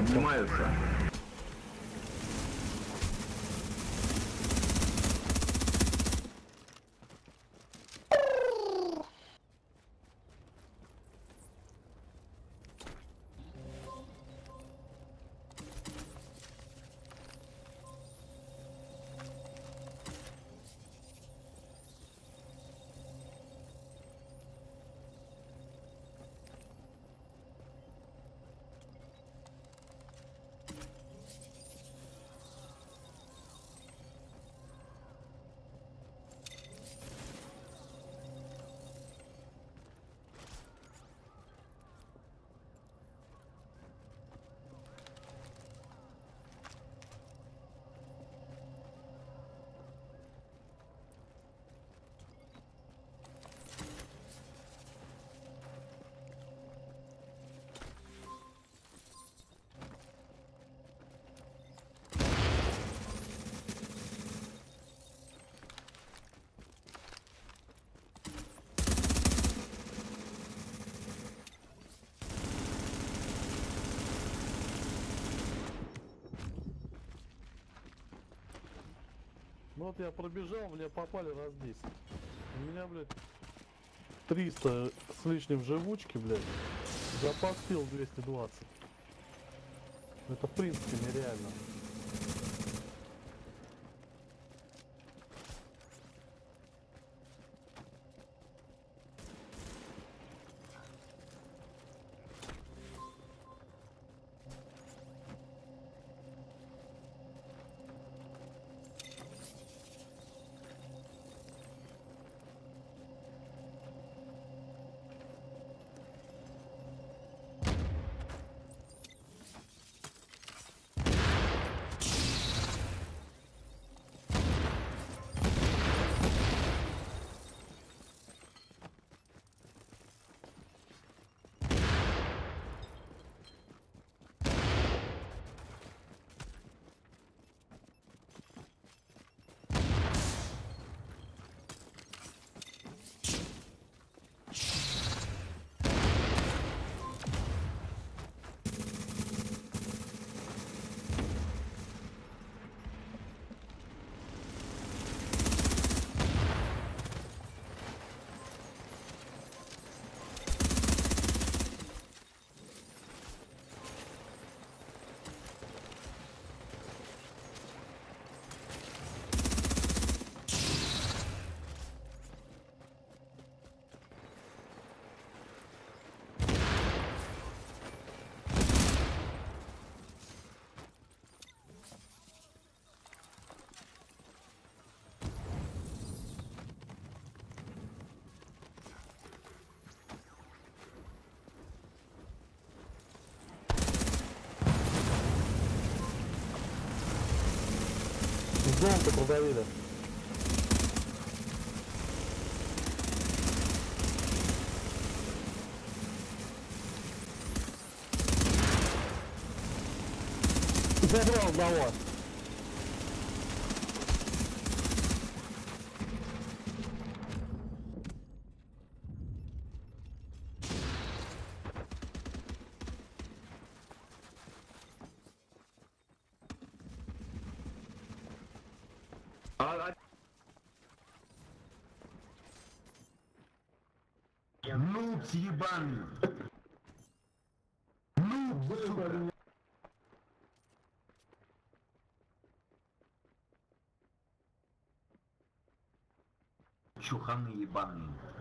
поднимаются. Ну вот я пробежал, мне попали раз 10. У меня, блядь, 300 с лишним живучки, блядь. Запас сил 220. Это в принципе нереально. Зонку продавили. Забрал одного. А, а- Нуб ебаный. Нуб, сука. Чуханы ебаные.